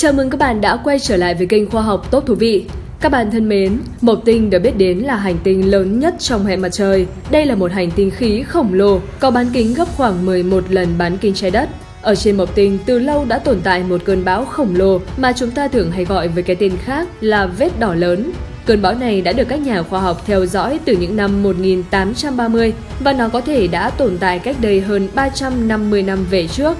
Chào mừng các bạn đã quay trở lại với kênh Khoa học Tốt Thú Vị. Các bạn thân mến, Mộc Tinh được biết đến là hành tinh lớn nhất trong hệ mặt trời. Đây là một hành tinh khí khổng lồ, có bán kính gấp khoảng 11 lần bán kính trái đất. Ở trên Mộc Tinh từ lâu đã tồn tại một cơn bão khổng lồ mà chúng ta thường hay gọi với cái tên khác là vết đỏ lớn. Cơn bão này đã được các nhà khoa học theo dõi từ những năm 1830 và nó có thể đã tồn tại cách đây hơn 350 năm về trước.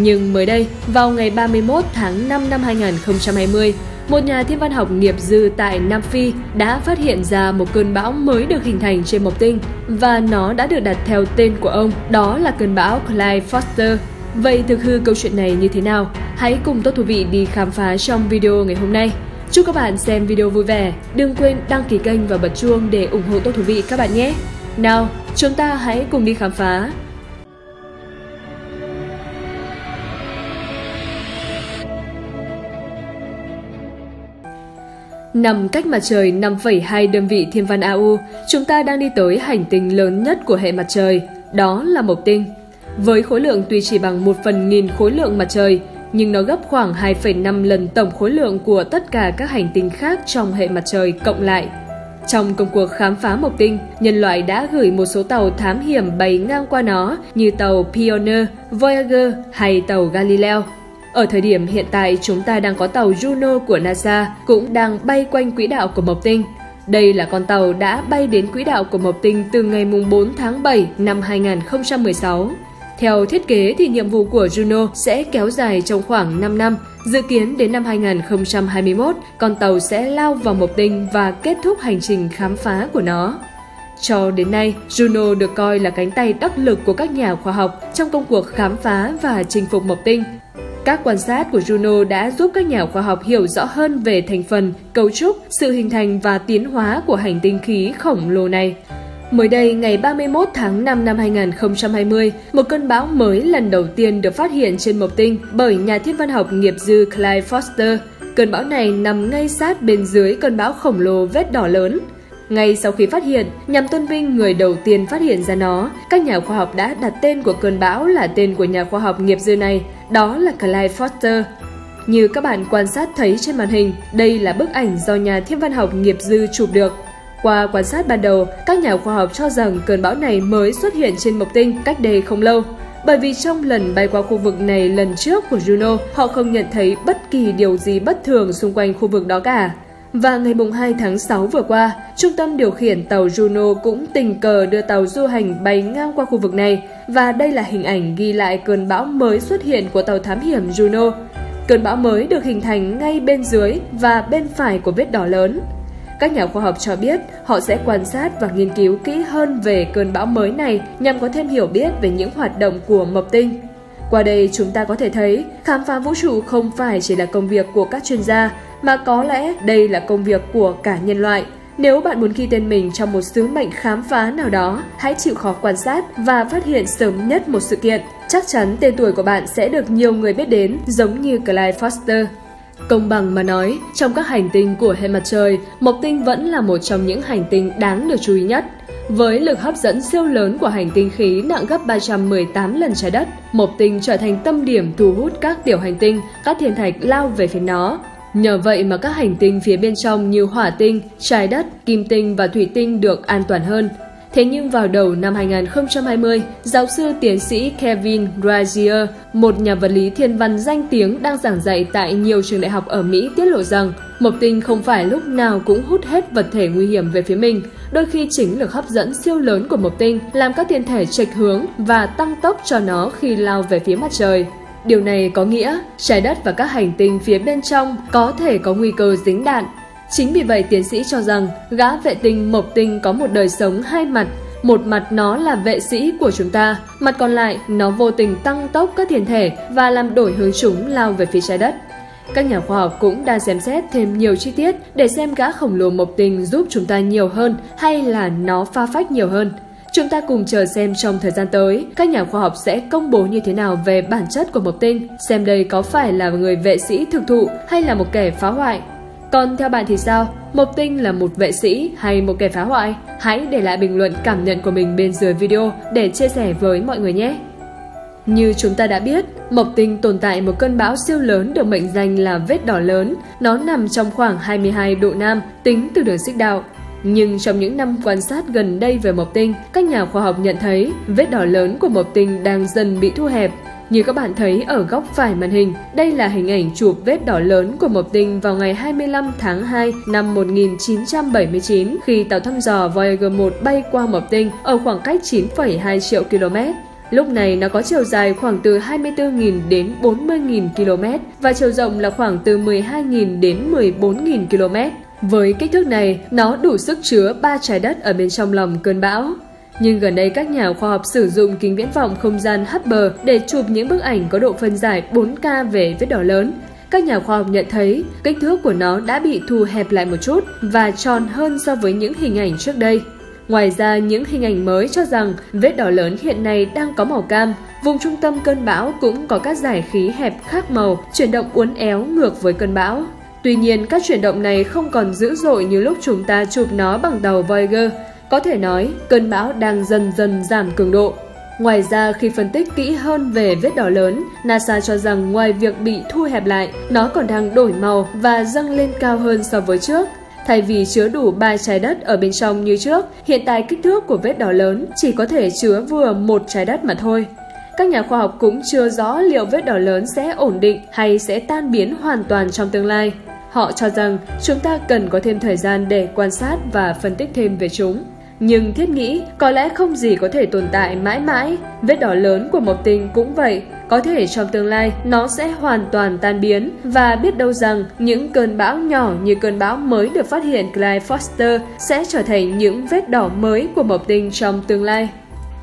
Nhưng mới đây, vào ngày 31 tháng 5 năm 2020, một nhà thiên văn học nghiệp dư tại Nam Phi đã phát hiện ra một cơn bão mới được hình thành trên Mộc Tinh và nó đã được đặt theo tên của ông, đó là cơn bão Clyde Foster. Vậy thực hư câu chuyện này như thế nào? Hãy cùng Tốt Thú Vị đi khám phá trong video ngày hôm nay. Chúc các bạn xem video vui vẻ. Đừng quên đăng ký kênh và bật chuông để ủng hộ Tốt Thú Vị các bạn nhé. Nào, chúng ta hãy cùng đi khám phá. Nằm cách mặt trời 5,2 đơn vị thiên văn AU, chúng ta đang đi tới hành tinh lớn nhất của hệ mặt trời, đó là Mộc Tinh. Với khối lượng tuy chỉ bằng 1 phần nghìn khối lượng mặt trời, nhưng nó gấp khoảng 2,5 lần tổng khối lượng của tất cả các hành tinh khác trong hệ mặt trời cộng lại. Trong công cuộc khám phá Mộc Tinh, nhân loại đã gửi một số tàu thám hiểm bay ngang qua nó như tàu Pioneer, Voyager hay tàu Galileo. Ở thời điểm hiện tại, chúng ta đang có tàu Juno của NASA cũng đang bay quanh quỹ đạo của Mộc Tinh. Đây là con tàu đã bay đến quỹ đạo của Mộc Tinh từ ngày 4 tháng 7 năm 2016. Theo thiết kế thì nhiệm vụ của Juno sẽ kéo dài trong khoảng 5 năm, dự kiến đến năm 2021, con tàu sẽ lao vào Mộc Tinh và kết thúc hành trình khám phá của nó. Cho đến nay, Juno được coi là cánh tay đắc lực của các nhà khoa học trong công cuộc khám phá và chinh phục Mộc Tinh. Các quan sát của Juno đã giúp các nhà khoa học hiểu rõ hơn về thành phần, cấu trúc, sự hình thành và tiến hóa của hành tinh khí khổng lồ này. Mới đây, ngày 31 tháng 5 năm 2020, một cơn bão mới lần đầu tiên được phát hiện trên Mộc Tinh bởi nhà thiên văn học nghiệp dư Clyde Foster. Cơn bão này nằm ngay sát bên dưới cơn bão khổng lồ vết đỏ lớn. Ngay sau khi phát hiện, nhằm tôn vinh người đầu tiên phát hiện ra nó, các nhà khoa học đã đặt tên của cơn bão là tên của nhà khoa học nghiệp dư này, đó là Clyde Foster. Như các bạn quan sát thấy trên màn hình, đây là bức ảnh do nhà thiên văn học nghiệp dư chụp được. Qua quan sát ban đầu, các nhà khoa học cho rằng cơn bão này mới xuất hiện trên Mộc Tinh cách đây không lâu. Bởi vì trong lần bay qua khu vực này lần trước của Juno, họ không nhận thấy bất kỳ điều gì bất thường xung quanh khu vực đó cả. Và ngày 2 tháng 6 vừa qua, trung tâm điều khiển tàu Juno cũng tình cờ đưa tàu du hành bay ngang qua khu vực này và đây là hình ảnh ghi lại cơn bão mới xuất hiện của tàu thám hiểm Juno. Cơn bão mới được hình thành ngay bên dưới và bên phải của vết đỏ lớn. Các nhà khoa học cho biết họ sẽ quan sát và nghiên cứu kỹ hơn về cơn bão mới này nhằm có thêm hiểu biết về những hoạt động của Mộc Tinh. Qua đây chúng ta có thể thấy khám phá vũ trụ không phải chỉ là công việc của các chuyên gia mà có lẽ đây là công việc của cả nhân loại. Nếu bạn muốn ghi tên mình trong một sứ mệnh khám phá nào đó, hãy chịu khó quan sát và phát hiện sớm nhất một sự kiện. Chắc chắn tên tuổi của bạn sẽ được nhiều người biết đến giống như Clyde Foster. Công bằng mà nói, trong các hành tinh của hệ mặt trời, Mộc Tinh vẫn là một trong những hành tinh đáng được chú ý nhất. Với lực hấp dẫn siêu lớn của hành tinh khí nặng gấp 318 lần trái đất, Mộc Tinh trở thành tâm điểm thu hút các tiểu hành tinh, các thiên thạch lao về phía nó. Nhờ vậy mà các hành tinh phía bên trong như hỏa tinh, trái đất, kim tinh và thủy tinh được an toàn hơn. Thế nhưng vào đầu năm 2020, giáo sư tiến sĩ Kevin Grazier, một nhà vật lý thiên văn danh tiếng đang giảng dạy tại nhiều trường đại học ở Mỹ tiết lộ rằng Mộc tinh không phải lúc nào cũng hút hết vật thể nguy hiểm về phía mình. Đôi khi chính lực hấp dẫn siêu lớn của mộc tinh làm các thiên thể chệch hướng và tăng tốc cho nó khi lao về phía mặt trời. Điều này có nghĩa trái đất và các hành tinh phía bên trong có thể có nguy cơ dính đạn. Chính vì vậy tiến sĩ cho rằng gã vệ tinh mộc tinh có một đời sống hai mặt. Một mặt nó là vệ sĩ của chúng ta, mặt còn lại nó vô tình tăng tốc các thiên thể và làm đổi hướng chúng lao về phía trái đất. Các nhà khoa học cũng đang xem xét thêm nhiều chi tiết để xem gã khổng lồ mộc tinh giúp chúng ta nhiều hơn hay là nó pha phách nhiều hơn. Chúng ta cùng chờ xem trong thời gian tới, các nhà khoa học sẽ công bố như thế nào về bản chất của Mộc Tinh, xem đây có phải là người vệ sĩ thực thụ hay là một kẻ phá hoại. Còn theo bạn thì sao? Mộc Tinh là một vệ sĩ hay một kẻ phá hoại? Hãy để lại bình luận cảm nhận của mình bên dưới video để chia sẻ với mọi người nhé! Như chúng ta đã biết, Mộc Tinh tồn tại một cơn bão siêu lớn được mệnh danh là vết đỏ lớn. Nó nằm trong khoảng 22 độ Nam, tính từ đường xích đạo. Nhưng trong những năm quan sát gần đây về Mộc Tinh, các nhà khoa học nhận thấy vết đỏ lớn của Mộc Tinh đang dần bị thu hẹp. Như các bạn thấy ở góc phải màn hình, đây là hình ảnh chụp vết đỏ lớn của Mộc Tinh vào ngày 25 tháng 2 năm 1979 khi tàu thăm dò Voyager 1 bay qua Mộc Tinh ở khoảng cách 9,2 triệu km. Lúc này nó có chiều dài khoảng từ 24.000 đến 40.000 km và chiều rộng là khoảng từ 12.000 đến 14.000 km. Với kích thước này, nó đủ sức chứa ba trái đất ở bên trong lòng cơn bão. Nhưng gần đây các nhà khoa học sử dụng kính viễn vọng không gian Hubble để chụp những bức ảnh có độ phân giải 4K về vết đỏ lớn. Các nhà khoa học nhận thấy kích thước của nó đã bị thu hẹp lại một chút và tròn hơn so với những hình ảnh trước đây. Ngoài ra, những hình ảnh mới cho rằng vết đỏ lớn hiện nay đang có màu cam, vùng trung tâm cơn bão cũng có các giải khí hẹp khác màu, chuyển động uốn éo ngược với cơn bão. Tuy nhiên, các chuyển động này không còn dữ dội như lúc chúng ta chụp nó bằng tàu Voyager. Có thể nói, cơn bão đang dần dần giảm cường độ. Ngoài ra, khi phân tích kỹ hơn về vết đỏ lớn, NASA cho rằng ngoài việc bị thu hẹp lại, nó còn đang đổi màu và dâng lên cao hơn so với trước. Thay vì chứa đủ ba trái đất ở bên trong như trước, hiện tại kích thước của vết đỏ lớn chỉ có thể chứa vừa một trái đất mà thôi. Các nhà khoa học cũng chưa rõ liệu vết đỏ lớn sẽ ổn định hay sẽ tan biến hoàn toàn trong tương lai. Họ cho rằng chúng ta cần có thêm thời gian để quan sát và phân tích thêm về chúng. Nhưng thiết nghĩ có lẽ không gì có thể tồn tại mãi mãi. Vết đỏ lớn của một tinh cũng vậy. Có thể trong tương lai nó sẽ hoàn toàn tan biến và biết đâu rằng những cơn bão nhỏ như cơn bão mới được phát hiện Clyde Foster sẽ trở thành những vết đỏ mới của mộc tinh trong tương lai.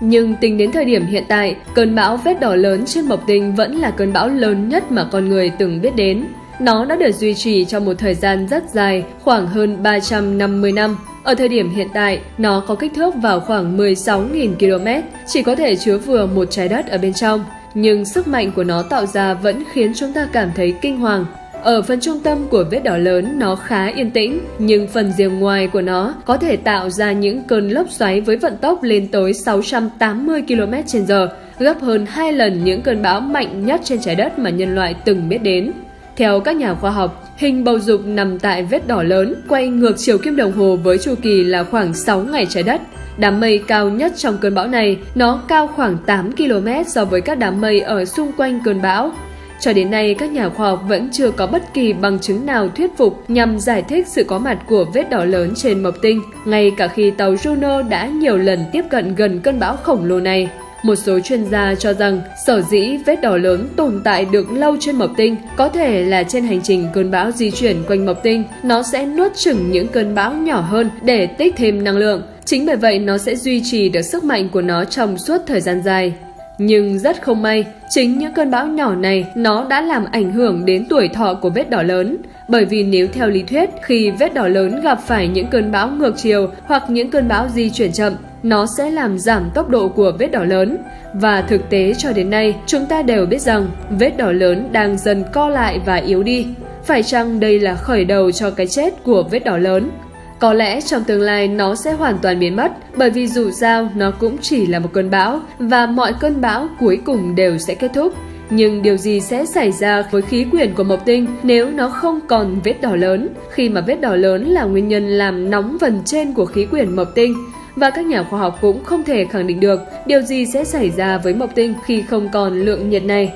Nhưng tính đến thời điểm hiện tại, cơn bão vết đỏ lớn trên mộc tinh vẫn là cơn bão lớn nhất mà con người từng biết đến. Nó đã được duy trì trong một thời gian rất dài, khoảng hơn 350 năm. Ở thời điểm hiện tại, nó có kích thước vào khoảng 16.000 km, chỉ có thể chứa vừa một trái đất ở bên trong. Nhưng sức mạnh của nó tạo ra vẫn khiến chúng ta cảm thấy kinh hoàng. Ở phần trung tâm của vết đỏ lớn nó khá yên tĩnh, nhưng phần riêng ngoài của nó có thể tạo ra những cơn lốc xoáy với vận tốc lên tới 680 km/h, gấp hơn 2 lần những cơn bão mạnh nhất trên trái đất mà nhân loại từng biết đến. Theo các nhà khoa học, hình bầu dục nằm tại vết đỏ lớn, quay ngược chiều kim đồng hồ với chu kỳ là khoảng 6 ngày trái đất. Đám mây cao nhất trong cơn bão này, nó cao khoảng 8 km so với các đám mây ở xung quanh cơn bão. Cho đến nay, các nhà khoa học vẫn chưa có bất kỳ bằng chứng nào thuyết phục nhằm giải thích sự có mặt của vết đỏ lớn trên mộc tinh, ngay cả khi tàu Juno đã nhiều lần tiếp cận gần cơn bão khổng lồ này. Một số chuyên gia cho rằng sở dĩ vết đỏ lớn tồn tại được lâu trên mộc tinh có thể là trên hành trình cơn bão di chuyển quanh mộc tinh, nó sẽ nuốt chửng những cơn bão nhỏ hơn để tích thêm năng lượng. Chính bởi vậy nó sẽ duy trì được sức mạnh của nó trong suốt thời gian dài. Nhưng rất không may, chính những cơn bão nhỏ này nó đã làm ảnh hưởng đến tuổi thọ của vết đỏ lớn. Bởi vì nếu theo lý thuyết, khi vết đỏ lớn gặp phải những cơn bão ngược chiều hoặc những cơn bão di chuyển chậm, nó sẽ làm giảm tốc độ của vết đỏ lớn. Và thực tế cho đến nay, chúng ta đều biết rằng vết đỏ lớn đang dần co lại và yếu đi. Phải chăng đây là khởi đầu cho cái chết của vết đỏ lớn? Có lẽ trong tương lai nó sẽ hoàn toàn biến mất bởi vì dù sao nó cũng chỉ là một cơn bão và mọi cơn bão cuối cùng đều sẽ kết thúc. Nhưng điều gì sẽ xảy ra với khí quyển của mộc tinh nếu nó không còn vết đỏ lớn? Khi mà vết đỏ lớn là nguyên nhân làm nóng phần trên của khí quyển mộc tinh, và các nhà khoa học cũng không thể khẳng định được điều gì sẽ xảy ra với mộc tinh khi không còn lượng nhiệt này.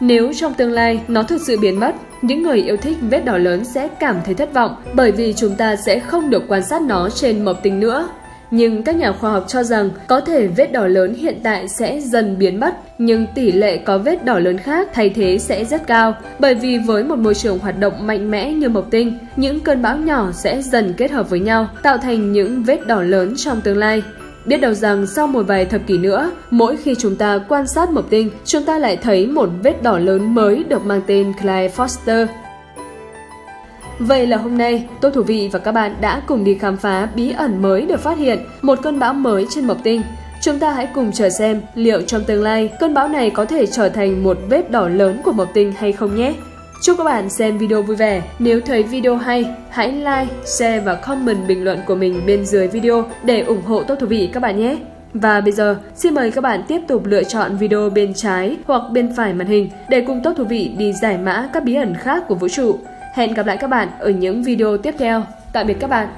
Nếu trong tương lai nó thực sự biến mất, những người yêu thích vết đỏ lớn sẽ cảm thấy thất vọng bởi vì chúng ta sẽ không được quan sát nó trên mộc tinh nữa. Nhưng các nhà khoa học cho rằng có thể vết đỏ lớn hiện tại sẽ dần biến mất, nhưng tỷ lệ có vết đỏ lớn khác thay thế sẽ rất cao, bởi vì với một môi trường hoạt động mạnh mẽ như mộc tinh, những cơn bão nhỏ sẽ dần kết hợp với nhau, tạo thành những vết đỏ lớn trong tương lai. Biết đâu rằng sau một vài thập kỷ nữa, mỗi khi chúng ta quan sát mộc tinh, chúng ta lại thấy một vết đỏ lớn mới được mang tên Clyde Foster. Vậy là hôm nay, tôi Thủ Vị và các bạn đã cùng đi khám phá bí ẩn mới được phát hiện, một cơn bão mới trên Mộc Tinh. Chúng ta hãy cùng chờ xem liệu trong tương lai cơn bão này có thể trở thành một vết đỏ lớn của Mộc Tinh hay không nhé. Chúc các bạn xem video vui vẻ. Nếu thấy video hay, hãy like, share và comment bình luận của mình bên dưới video để ủng hộ Tốt Thú Vị các bạn nhé. Và bây giờ, xin mời các bạn tiếp tục lựa chọn video bên trái hoặc bên phải màn hình để cùng Tốt Thú Vị đi giải mã các bí ẩn khác của vũ trụ. Hẹn gặp lại các bạn ở những video tiếp theo. Tạm biệt các bạn.